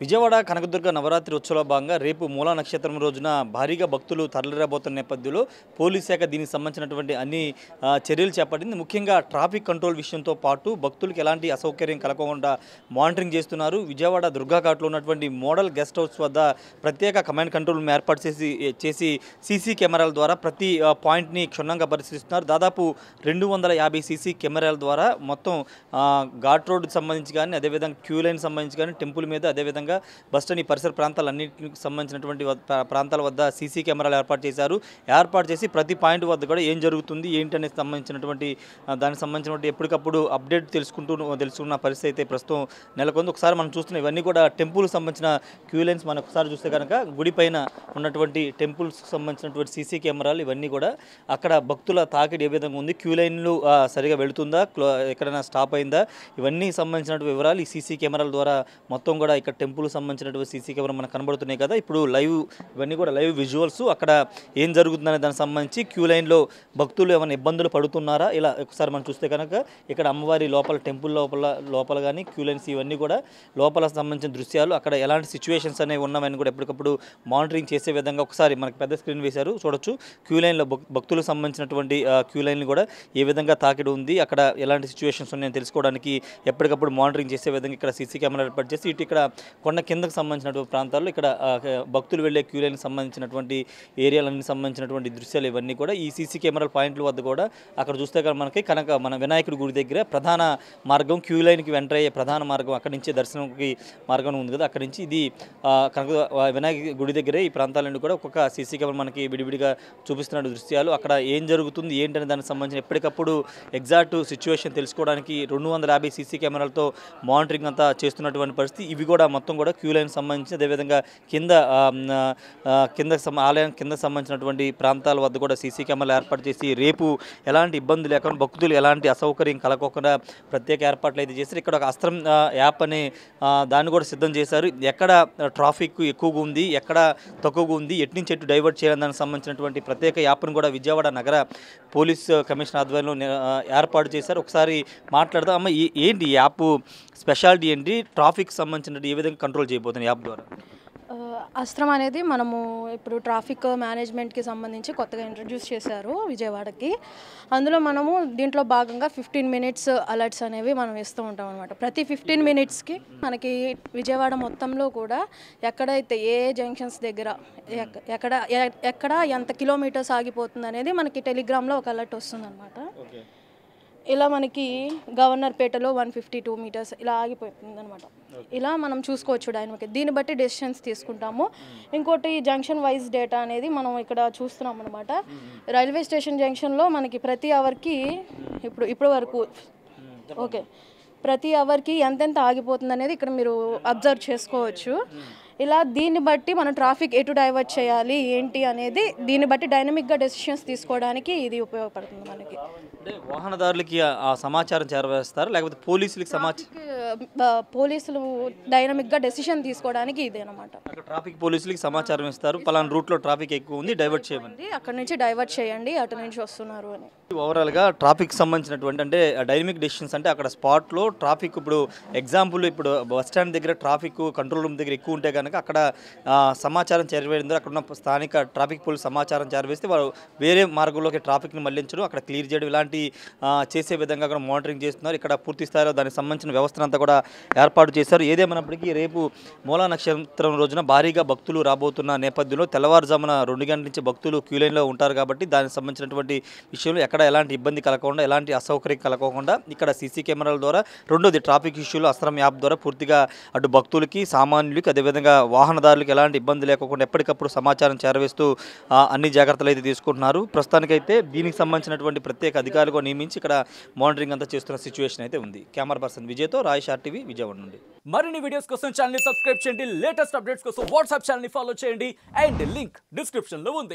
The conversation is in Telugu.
విజయవాడ కనకదుర్గ నవరాత్రి ఉత్సవ భాగంగా రేపు మూలా నక్షత్రం రోజున భారీగా భక్తులు తరలిరాబోతున్న నేపథ్యంలో పోలీస్ శాఖ దీనికి సంబంధించినటువంటి అన్ని చర్యలు చేపట్టింది. ముఖ్యంగా ట్రాఫిక్ కంట్రోల్ విషయంతో పాటు భక్తులకు ఎలాంటి అసౌకర్యం కలగకుండా మానిటరింగ్ చేస్తున్నారు. విజయవాడ దుర్గాఘాట్లో ఉన్నటువంటి మోడల్ గెస్ట్ హౌస్ వద్ద ప్రత్యేక కమాండ్ కంట్రోల్ రూమ్ ఏర్పాటు చేసి చేసి సీసీ కెమెరాల ద్వారా ప్రతి పాయింట్ని క్షుణ్ణంగా పరిశీలిస్తున్నారు. దాదాపు రెండు వందల యాభై సీసీ కెమెరాల ద్వారా మొత్తం ఘాట్ రోడ్డుకి సంబంధించి కానీ అదేవిధంగా క్యూ లైన్ సంబంధించి కానీ టెంపుల్ మీద అదేవిధంగా బస్ స్టాండ్ ఈ పరిసర ప్రాంతాలన్నింటికి సంబంధించినటువంటి ప్రా- ప్రాంతాల వద్ద సీసీ కెమెరాలు ఏర్పాటు చేశారు. ఏర్పాటు చేసి ప్రతి పాయింట్ వద్ద కూడా ఏం జరుగుతుంది ఏంటి అనేది సంబంధించినటువంటి దానికి సంబంధించినటువంటి ఎప్పటికప్పుడు అప్డేట్ తెలుసుకుంటూ తెలుసుకున్న పరిస్థితి అయితే ప్రస్తుతం నెలకొంది. ఒకసారి మనం చూస్తున్నాం ఇవన్నీ కూడా టెంపుల్ సంబంధించిన క్యూ లైన్స్ మనం ఒకసారి చూస్తే కనుక గుడి పైన ఉన్నటువంటి టెంపుల్స్కి సంబంధించినటువంటి సీసీ కెమెరాలు ఇవన్నీ కూడా అక్కడ భక్తుల తాకిడి ఏ విధంగా ఉంది క్యూ లైన్లు సరిగా వెళుతుందా క్లో ఎక్కడైనా స్టాప్ అయిందా? ఇవన్నీ సంబంధించినటువంటి వివరాలు ఈ సీసీ కెమెరాల ద్వారా మొత్తం కూడా ఇక్కడ టెంపుల్ సంబంధించినటువంటి సీసీ కెమెరా మనకు కనబడుతున్నాయి కదా. ఇప్పుడు లైవ్ ఇవన్నీ కూడా లైవ్ విజువల్స్. అక్కడ ఏం జరుగుతుందనే దానికి సంబంధించి క్యూ లైన్లో భక్తులు ఏమైనా ఇబ్బందులు పడుతున్నారా? ఇలా ఒకసారి మనం చూస్తే కనుక ఇక్కడ అమ్మవారి లోపల టెంపుల్ లోపల లోపల కానీ క్యూ లైన్స్ ఇవన్నీ కూడా లోపల సంబంధించిన దృశ్యాలు అక్కడ ఎలాంటి సిచ్యువేషన్స్ అనేవి ఉన్నామని కూడా ఎప్పటికప్పుడు మానిటరింగ్ చేసే విధంగా ఒకసారి మనకి పెద్ద స్క్రీన్ వేశారు. చూడొచ్చు. క్యూ లైన్లో భక్తులకు సంబంధించినటువంటి క్యూ లైన్లు కూడా ఏ విధంగా తాకిడి ఉంది? అక్కడ ఎలాంటి సిచ్యువేషన్స్ ఉన్నాయని తెలుసుకోవడానికి ఎప్పటికప్పుడు మానిటరింగ్ చేసే విధంగా ఇక్కడ సీసీ కెమెరా ఏర్పాటు చేసి ఇటు ఇక్కడ కొండ కిందకు సంబంధించినటువంటి ప్రాంతాల్లో ఇక్కడ భక్తులు వెళ్ళే క్యూ లైన్కి సంబంధించినటువంటి ఏరియాలన్నీ సంబంధించినటువంటి దృశ్యాలు ఇవన్నీ కూడా ఈ సీసీ కెమెరాల పాయింట్ల వద్ద కూడా అక్కడ చూస్తే కనుక మనకి కనుక మన వినాయకుడి గుడి దగ్గర ప్రధాన మార్గం క్యూ లైన్కి ఎంటర్ అయ్యే ప్రధాన మార్గం అక్కడి నుంచే దర్శనంకి మార్గం ఉంది కదా అక్కడి నుంచి ఇది కనుక కనక వినాయక గుడి దగ్గరే ఈ ప్రాంతాలన్నీ కూడా ఒక్కొక్క సీసీ కెమెరా మనకి విడివిడిగా చూపిస్తున్న దృశ్యాలు. అక్కడ ఏం జరుగుతుంది ఏంటనే దానికి సంబంధించిన ఎప్పటికప్పుడు ఎగ్జాక్ట్ సిచ్యువేషన్ తెలుసుకోవడానికి రెండు వందల యాభై సీసీ కెమెరాలతో మానిటరింగ్ అంతా చేస్తున్నటువంటి పరిస్థితి. ఇవి కూడా మొత్తం కూడా క్యూ లైన్ సంబంధించి అదేవిధంగా కింద కింద ఆలయం కింద సంబంధించినటువంటి ప్రాంతాల వద్ద కూడా సీసీ కెమెరాలు ఏర్పాటు చేసి రేపు ఎలాంటి ఇబ్బంది లేకుండా భక్తులు ఎలాంటి అసౌకర్యం కలగకుండా ప్రత్యేక ఏర్పాట్లు అయితే చేశారు. ఇక్కడ ఒక అస్త్రం యాప్ అనే దాన్ని కూడా సిద్ధం చేశారు. ఎక్కడ ట్రాఫిక్ ఎక్కువగా ఉంది ఎక్కడ తక్కువగా ఉంది ఎటు నుంచి ఎటు డైవర్ట్ చేయడం దానికి సంబంధించినటువంటి ప్రత్యేక యాప్ను కూడా విజయవాడ నగర పోలీస్ కమిషన్ ఆధ్వర్యంలో ఏర్పాటు చేశారు. ఒకసారి మాట్లాడదాం. అమ్మ ఈ- ఏంటి యాప్ స్పెషాలిటీ ఏంటి? ట్రాఫిక్ సంబంధించిన ఏ విధంగా కంట్రోల్ చేయబోతుంది యాప్ ద్వారా? అస్త్రం అనేది మనము ఇప్పుడు ట్రాఫిక్ మేనేజ్మెంట్కి సంబంధించి కొత్తగా ఇంట్రడ్యూస్ చేశారు విజయవాడకి. అందులో మనము దీంట్లో భాగంగా ఫిఫ్టీన్ మినిట్స్ అలర్ట్స్ అనేవి మనం ఇస్తూ ఉంటాం అనమాట ప్రతి ఫిఫ్టీన్ మినిట్స్కి మనకి విజయవాడ మొత్తంలో కూడా ఎక్కడైతే ఏ జంక్షన్స్ దగ్గర ఎక్క- ఎక్కడ ఎక్కడ ఎంత కిలోమీటర్స్ ఆగిపోతుంది అనేది మనకి టెలిగ్రామ్లో ఒక అలర్ట్ వస్తుంది ఓకే. ఇలా మనకి గవర్నర్ పేటలో వన్ ఫిఫ్టీ టూ మీటర్స్ ఇలా ఆగిపోతుంది అనమాట ఇలా మనం చూసుకోవచ్చు డైనమిక్ దీన్ని బట్టి డెసిషన్స్ తీసుకుంటాము. ఇంకోటి జంక్షన్ వైజ్ డేటా అనేది మనం ఇక్కడ చూస్తున్నాం అనమాట రైల్వే స్టేషన్ జంక్షన్లో మనకి ప్రతి అవర్కి ఇప్పుడు ఇప్పటి వరకు ఓకే. ప్రతి అవర్కి ఎంతెంత ఆగిపోతుంది అనేది ఇక్కడ మీరు అబ్జర్వ్ చేసుకోవచ్చు. ఇలా దీన్ని బట్టి మనం ట్రాఫిక్ ఎటు డైవర్ట్ చేయాలి ఏంటి అనేది దీన్ని బట్టి డైనమిక్గా డెసిషన్స్ తీసుకోవడానికి ఇది ఉపయోగపడుతుంది మనకి. వాహనదారులకి ఆ- సమాచారం చేరవేస్తారు లేకపోతే పోలీసులకి సమాచారం పోలీసులు డైనమిక్గా డెసిషన్ తీసుకోవడానికి ఇదే అనమాట అక్కడ ట్రాఫిక్ పోలీసులకి సమాచారం ఇస్తారు. పలానా రూట్లో ట్రాఫిక్ ఎక్కువ ఉంది డైవర్ట్ చేయమని. అక్కడ నుంచి డైవర్ట్ చేయండి అటు నుంచి వస్తున్నారు అని. ఓవరాల్గా ట్రాఫిక్ సంబంధించినటువంటి అంటే డైనమిక్ డెసిషన్స్ అంటే అక్కడ స్పాట్లో ట్రాఫిక్ ఇప్పుడు ఎగ్జాంపుల్ ఇప్పుడు బస్ స్టాండ్ దగ్గర ట్రాఫిక్ కంట్రోల్ రూమ్ దగ్గర ఎక్కువ ఉంటే కనుక అక్కడ సమాచారం చేరవేయడం అక్కడ ఉన్న స్థానిక ట్రాఫిక్ పోలీస్ సమాచారం చేరవేస్తే వారు వేరే మార్గంలోకి ట్రాఫిక్ని మళ్ళించడం అక్కడ క్లియర్ చేయడం ఇలాంటి చేసే విధంగా అక్కడ మానిటరింగ్ చేస్తున్నారు. ఇక్కడ పూర్తి స్థాయిలో దానికి సంబంధించిన వ్యవస్థను అంతా కూడా ఏర్పాటు చేశారు. ఏదేమైనప్పటికీ రేపు మూలా నక్షత్రం రోజున భారీగా భక్తులు రాబోతున్న నేపథ్యంలో తెల్లవారుజామున రెండు గంటల నుంచి భక్తులు క్యూ లైన్లో ఉంటారు కాబట్టి దానికి సంబంధించినటువంటి విషయంలో ఎక్కడ ఎలాంటి ఇబ్బంది కలగకుండా ఎలాంటి అసౌకర్యం కలగకుండా ఇక్కడ సీసీ కెమెరాల ద్వారా రెండోది ట్రాఫిక్ ఇష్యూలు అస్త్రం యాప్ ద్వారా పూర్తిగా అటు భక్తులకి సామాన్యులకి అదేవిధంగా వాహనదారులకు ఎలాంటి ఇబ్బంది లేకుండా ఎప్పటికప్పుడు సమాచారం చేరవేస్తూ అన్ని జాగ్రత్తలు అయితే తీసుకుంటున్నారు. ప్రస్తుతానికైతే దీనికి సంబంధించినటువంటి ప్రత్యేక అధికారులుగా నియమించి ఇక్కడ మానిటరింగ్ అంతా చేస్తున్న సిచ్యువేషన్ అయితే ఉంది. కెమెరా పర్సన్ విజయ్తో రాయ్ షార్ టీవీ విజయవాడ నుండి. మరిన్ని వీడియోస్ కోసం ఛానల్ సబ్స్క్రైబ్ చేయండి. లేటెస్ట్ అప్డేట్స్ కోసం వాట్సాప్ ఛానల్ ఫాలో చేయండి. అండ్ లింక్ డిస్క్రిప్షన్లో ఉంది.